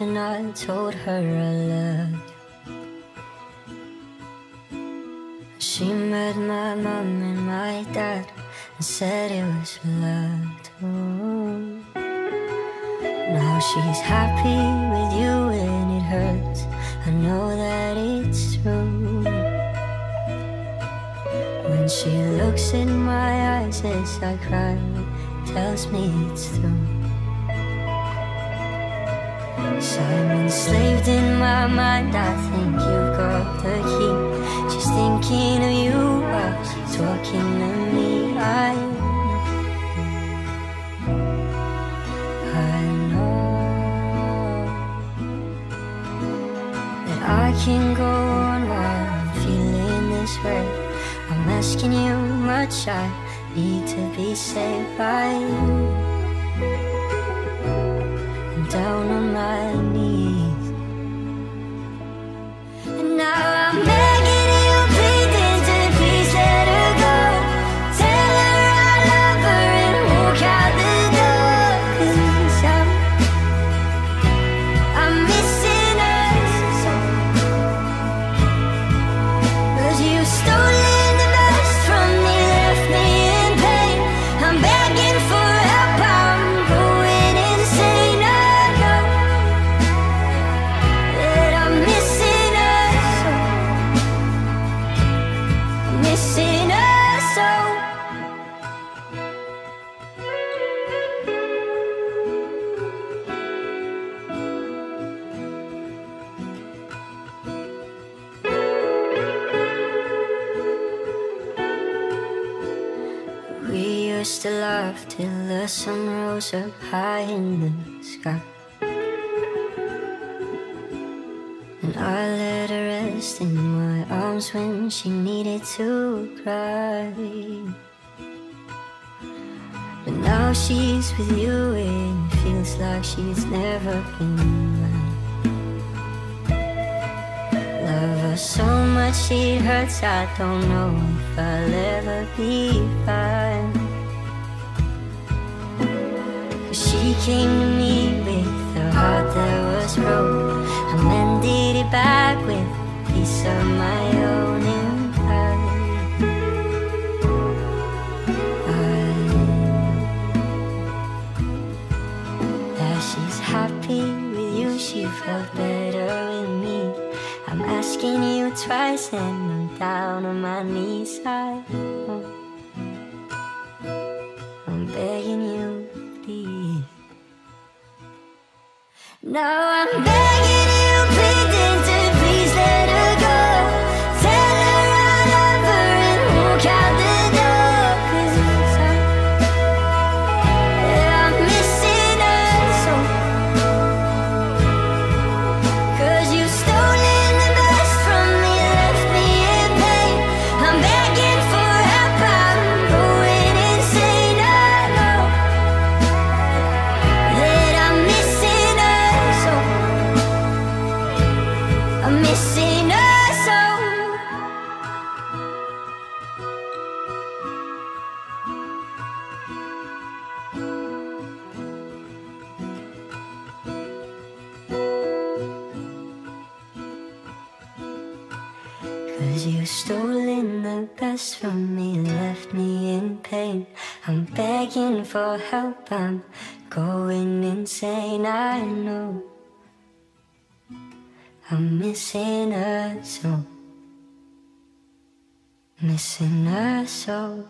I told her I loved. She met my mom and my dad and said it was love too. Oh. Now she's happy with you and it hurts. I know that it's true. When she looks in my eyes as I cry, tells me it's true. I'm enslaved in my mind. I think you've got the key. Just thinking of you while talking to me. I I know that I can go on while I'm feeling this way. I'm asking you much. I need to be saved by you. I'm down on Used to laugh till the sun rose up high in the sky. And I let her rest in my arms when she needed to cry. But now she's with you and it feels like she's never been mine. Love her so much it hurts. I don't know if I'll ever be fine. She came to me with a heart that was broke. I mended it back with a piece of my own. I that she's happy with you. She felt better with me. I'm asking you twice and I'm down on my knees. I, Now I'm Cause you've stolen the best from me, left me in pain. I'm begging for help, I'm going insane. I know I'm missing her so, missing her so.